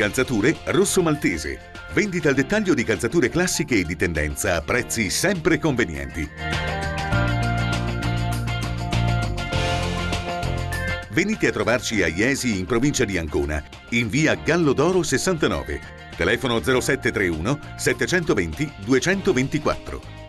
Calzature Rosso Maltese. Vendita al dettaglio di calzature classiche e di tendenza a prezzi sempre convenienti. Venite a trovarci a Iesi in provincia di Ancona, in via Gallo d'Oro 69. Telefono 0731 720 224.